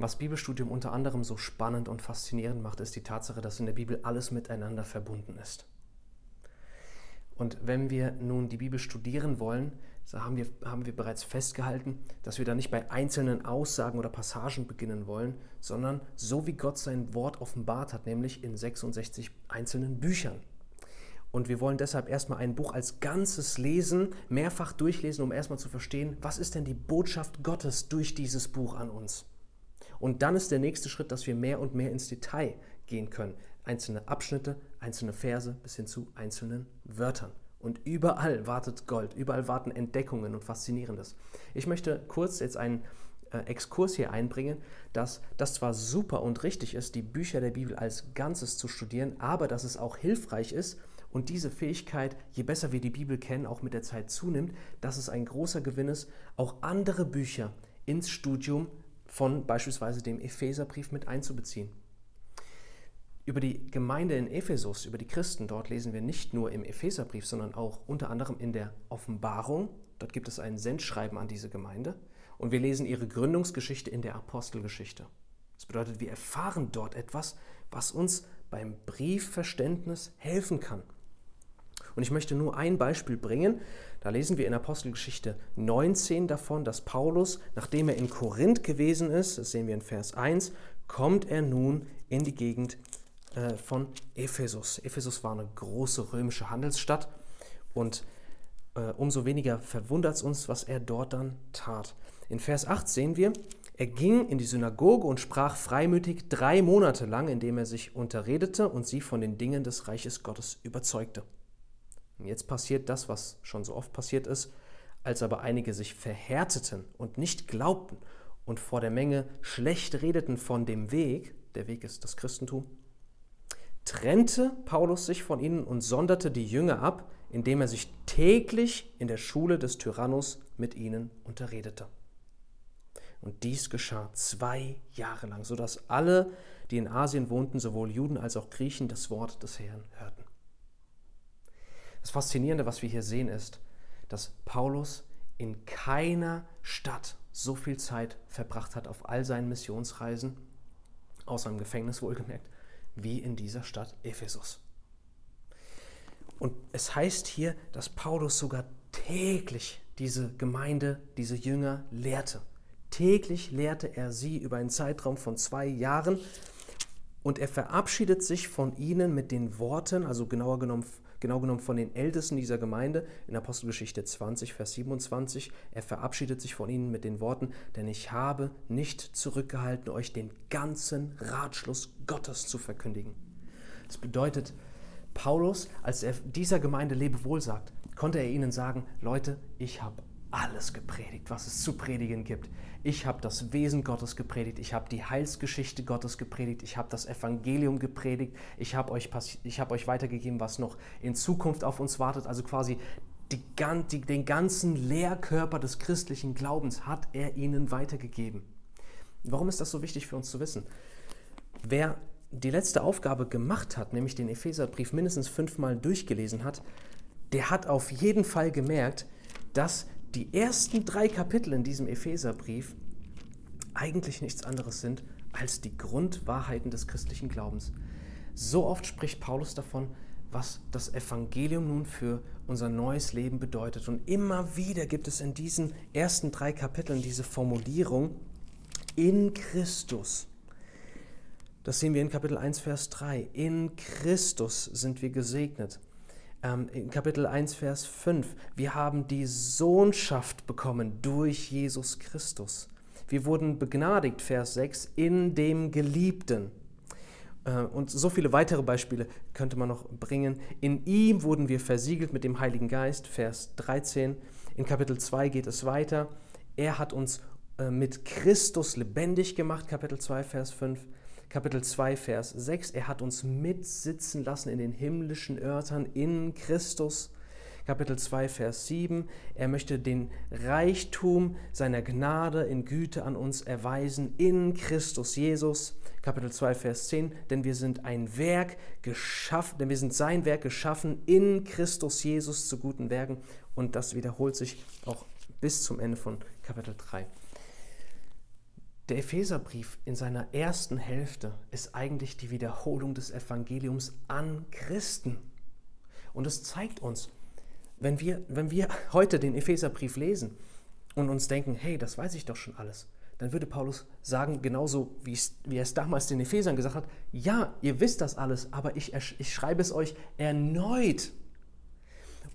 Was Bibelstudium unter anderem so spannend und faszinierend macht, ist die Tatsache, dass in der Bibel alles miteinander verbunden ist. Und wenn wir nun die Bibel studieren wollen, so haben wir, haben wir bereits festgehalten, dass wir da nicht bei einzelnen Aussagen oder Passagen beginnen wollen, sondern so wie Gott sein Wort offenbart hat, nämlich in 66 einzelnen Büchern. Und wir wollen deshalb erstmal ein Buch als Ganzes lesen, mehrfach durchlesen, um erstmal zu verstehen, was ist denn die Botschaft Gottes durch dieses Buch an uns. Und dann ist der nächste Schritt, dass wir mehr und mehr ins Detail gehen können. Einzelne Abschnitte, einzelne Verse bis hin zu einzelnen Wörtern. Und überall wartet Gold, überall warten Entdeckungen und Faszinierendes. Ich möchte kurz jetzt einen äh, Exkurs hier einbringen, dass das zwar super und richtig ist, die Bücher der Bibel als Ganzes zu studieren, aber dass es auch hilfreich ist, und diese Fähigkeit, je besser wir die Bibel kennen, auch mit der Zeit zunimmt, dass es ein großer Gewinn ist, auch andere Bücher ins Studium von beispielsweise dem Epheserbrief mit einzubeziehen. Über die Gemeinde in Ephesus, über die Christen dort lesen wir nicht nur im Epheserbrief, sondern auch unter anderem in der Offenbarung. Dort gibt es ein Sendschreiben an diese Gemeinde. Und wir lesen ihre Gründungsgeschichte in der Apostelgeschichte. Das bedeutet, wir erfahren dort etwas, was uns beim Briefverständnis helfen kann. Und ich möchte nur ein Beispiel bringen. Da lesen wir in Apostelgeschichte 19 davon, dass Paulus, nachdem er in Korinth gewesen ist, das sehen wir in Vers 1, kommt er nun in die Gegend äh, von Ephesus. Ephesus war eine große römische Handelsstadt und äh, umso weniger verwundert es uns, was er dort dann tat. In Vers 8 sehen wir, er ging in die Synagoge und sprach freimütig drei Monate lang, indem er sich unterredete und sie von den Dingen des Reiches Gottes überzeugte. Und jetzt passiert das, was schon so oft passiert ist, als aber einige sich verhärteten und nicht glaubten und vor der Menge schlecht redeten von dem Weg, der Weg ist das Christentum, trennte Paulus sich von ihnen und sonderte die Jünger ab, indem er sich täglich in der Schule des Tyrannus mit ihnen unterredete. Und dies geschah zwei Jahre lang, sodass alle, die in Asien wohnten, sowohl Juden als auch Griechen, das Wort des Herrn hörten. Das Faszinierende, was wir hier sehen, ist, dass Paulus in keiner Stadt so viel Zeit verbracht hat auf all seinen Missionsreisen, außer im Gefängnis wohlgemerkt, wie in dieser Stadt Ephesus. Und es heißt hier, dass Paulus sogar täglich diese Gemeinde, diese Jünger lehrte. Täglich lehrte er sie über einen Zeitraum von zwei Jahren und er verabschiedet sich von ihnen mit den Worten, also genauer genommen genau genommen von den Ältesten dieser Gemeinde in Apostelgeschichte 20, Vers 27. Er verabschiedet sich von ihnen mit den Worten, denn ich habe nicht zurückgehalten, euch den ganzen Ratschluss Gottes zu verkündigen. Das bedeutet, Paulus, als er dieser Gemeinde Lebewohl sagt, konnte er ihnen sagen, Leute, ich habe alles gepredigt, was es zu predigen gibt. Ich habe das Wesen Gottes gepredigt, ich habe die Heilsgeschichte Gottes gepredigt, ich habe das Evangelium gepredigt, ich habe euch, hab euch weitergegeben, was noch in Zukunft auf uns wartet. Also quasi die, die, den ganzen Lehrkörper des christlichen Glaubens hat er ihnen weitergegeben. Warum ist das so wichtig für uns zu wissen? Wer die letzte Aufgabe gemacht hat, nämlich den Epheserbrief mindestens fünfmal durchgelesen hat, der hat auf jeden Fall gemerkt, dass die ersten drei Kapitel in diesem Epheserbrief eigentlich nichts anderes sind als die Grundwahrheiten des christlichen Glaubens. So oft spricht Paulus davon, was das Evangelium nun für unser neues Leben bedeutet. Und immer wieder gibt es in diesen ersten drei Kapiteln diese Formulierung in Christus. Das sehen wir in Kapitel 1, Vers 3. In Christus sind wir gesegnet ähm, in Kapitel 1, Vers 5. Wir haben die Sohnschaft bekommen durch Jesus Christus. Wir wurden begnadigt, Vers 6, in dem Geliebten. Äh, und so viele weitere Beispiele könnte man noch bringen. In ihm wurden wir versiegelt mit dem Heiligen Geist, Vers 13. In Kapitel 2 geht es weiter. Er hat uns äh, mit Christus lebendig gemacht, Kapitel 2, Vers 5. Kapitel 2, Vers 6. Er hat uns mitsitzen lassen in den himmlischen Örtern in Christus. Kapitel 2, Vers 7. Er möchte den Reichtum seiner Gnade in Güte an uns erweisen in Christus Jesus. Kapitel 2, Vers 10. Denn wir sind ein Werk geschaffen, denn wir sind sein Werk geschaffen in Christus Jesus zu guten Werken. Und das wiederholt sich auch bis zum Ende von Kapitel 3. der Epheserbrief in seiner ersten Hälfte ist eigentlich die Wiederholung des Evangeliums an Christen. Und es zeigt uns, wenn wir, wenn wir heute den Epheserbrief lesen und uns denken, hey, das weiß ich doch schon alles, dann würde Paulus sagen, genauso wie, wie er es damals den Ephesern gesagt hat, ja, ihr wisst das alles, aber ich, ich schreibe es euch erneut.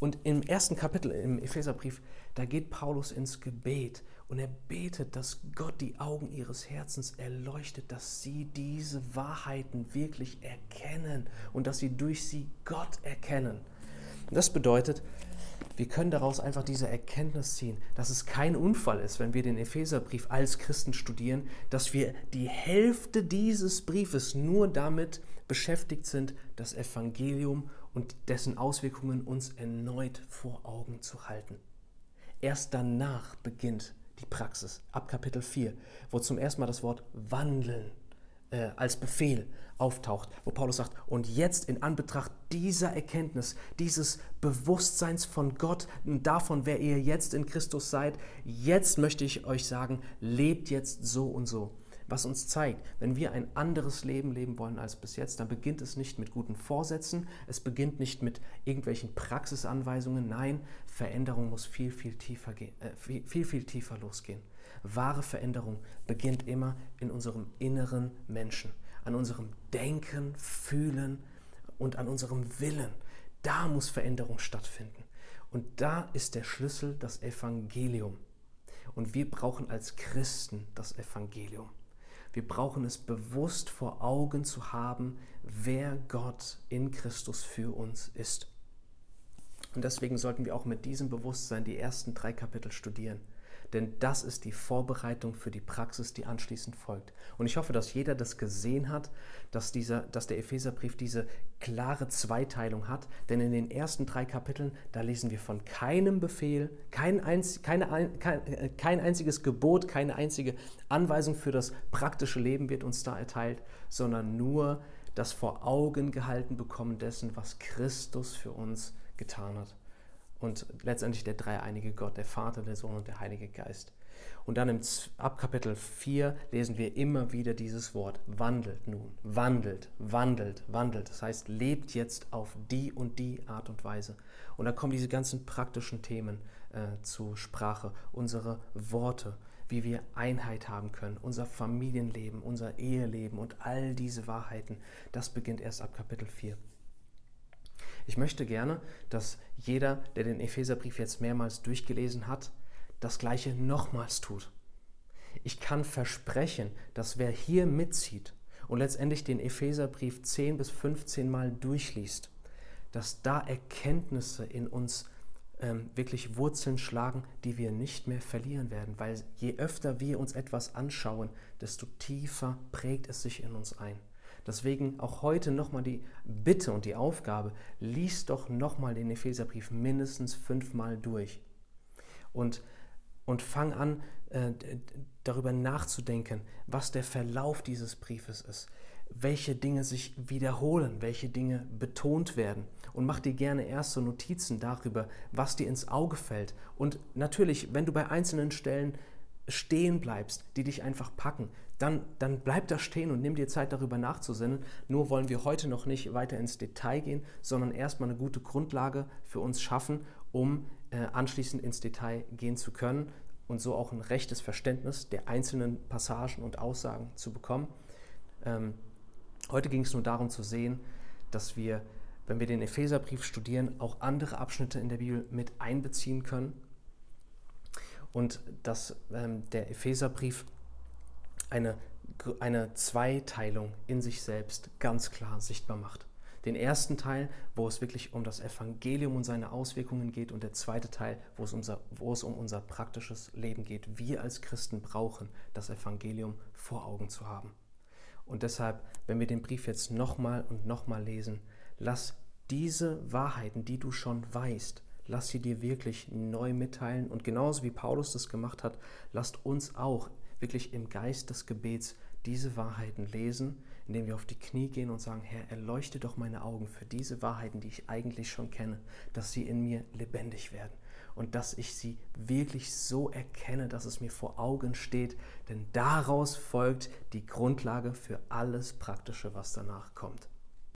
Und im ersten Kapitel im Epheserbrief, da geht Paulus ins Gebet und er betet, dass Gott die Augen ihres Herzens erleuchtet, dass sie diese Wahrheiten wirklich erkennen und dass sie durch sie Gott erkennen. Das bedeutet, wir können daraus einfach diese Erkenntnis ziehen, dass es kein Unfall ist, wenn wir den Epheserbrief als Christen studieren, dass wir die Hälfte dieses Briefes nur damit beschäftigt sind, das Evangelium und dessen Auswirkungen uns erneut vor Augen zu halten. Erst danach beginnt die Praxis ab Kapitel 4, wo zum ersten Mal das Wort wandeln äh, als Befehl auftaucht, wo Paulus sagt, und jetzt in Anbetracht dieser Erkenntnis, dieses Bewusstseins von Gott davon, wer ihr jetzt in Christus seid, jetzt möchte ich euch sagen, lebt jetzt so und so was uns zeigt, wenn wir ein anderes Leben leben wollen als bis jetzt, dann beginnt es nicht mit guten Vorsätzen, es beginnt nicht mit irgendwelchen Praxisanweisungen, nein, Veränderung muss viel, viel tiefer, gehen, äh, viel, viel, viel tiefer losgehen. Wahre Veränderung beginnt immer in unserem inneren Menschen, an unserem Denken, Fühlen und an unserem Willen. Da muss Veränderung stattfinden. Und da ist der Schlüssel das Evangelium. Und wir brauchen als Christen das Evangelium. Wir brauchen es bewusst vor Augen zu haben, wer Gott in Christus für uns ist. Und deswegen sollten wir auch mit diesem Bewusstsein die ersten drei Kapitel studieren denn das ist die Vorbereitung für die Praxis, die anschließend folgt. Und ich hoffe, dass jeder das gesehen hat, dass, dieser, dass der Epheserbrief diese klare Zweiteilung hat, denn in den ersten drei Kapiteln, da lesen wir von keinem Befehl, kein, einz, keine, kein, äh, kein einziges Gebot, keine einzige Anweisung für das praktische Leben wird uns da erteilt, sondern nur das vor Augen gehalten bekommen dessen, was Christus für uns getan hat und letztendlich der dreieinige Gott, der Vater, der Sohn und der Heilige Geist. Und dann im, ab Kapitel 4 lesen wir immer wieder dieses Wort, wandelt nun, wandelt, wandelt, wandelt. Das heißt, lebt jetzt auf die und die Art und Weise. Und da kommen diese ganzen praktischen Themen äh, zu Sprache, unsere Worte, wie wir Einheit haben können, unser Familienleben, unser Eheleben und all diese Wahrheiten, das beginnt erst ab Kapitel 4. Ich möchte gerne, dass jeder, der den Epheserbrief jetzt mehrmals durchgelesen hat, das gleiche nochmals tut. Ich kann versprechen, dass wer hier mitzieht und letztendlich den Epheserbrief 10 bis 15 Mal durchliest, dass da Erkenntnisse in uns ähm, wirklich Wurzeln schlagen, die wir nicht mehr verlieren werden, weil je öfter wir uns etwas anschauen, desto tiefer prägt es sich in uns ein. Deswegen auch heute nochmal die Bitte und die Aufgabe, lies doch nochmal den Epheserbrief mindestens fünfmal durch. Und, und fang an, äh, darüber nachzudenken, was der Verlauf dieses Briefes ist, welche Dinge sich wiederholen, welche Dinge betont werden. Und mach dir gerne erste Notizen darüber, was dir ins Auge fällt. Und natürlich, wenn du bei einzelnen Stellen stehen bleibst, die dich einfach packen, dann, dann bleib da stehen und nimm dir Zeit, darüber nachzusinnen. Nur wollen wir heute noch nicht weiter ins Detail gehen, sondern erstmal eine gute Grundlage für uns schaffen, um äh, anschließend ins Detail gehen zu können und so auch ein rechtes Verständnis der einzelnen Passagen und Aussagen zu bekommen. Ähm, heute ging es nur darum zu sehen, dass wir, wenn wir den Epheserbrief studieren, auch andere Abschnitte in der Bibel mit einbeziehen können und dass ähm, der Epheserbrief eine, eine Zweiteilung in sich selbst ganz klar sichtbar macht. Den ersten Teil, wo es wirklich um das Evangelium und seine Auswirkungen geht, und der zweite Teil, wo es, unser, wo es um unser praktisches Leben geht. Wir als Christen brauchen das Evangelium vor Augen zu haben. Und deshalb, wenn wir den Brief jetzt nochmal und nochmal lesen, lass diese Wahrheiten, die du schon weißt, lass sie dir wirklich neu mitteilen. Und genauso wie Paulus das gemacht hat, lasst uns auch wirklich im Geist des Gebets diese Wahrheiten lesen, indem wir auf die Knie gehen und sagen, Herr, erleuchte doch meine Augen für diese Wahrheiten, die ich eigentlich schon kenne, dass sie in mir lebendig werden. und dass ich sie wirklich so erkenne, dass es mir vor Augen steht, denn daraus folgt die Grundlage für alles Praktische, was danach kommt.